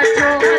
Castro.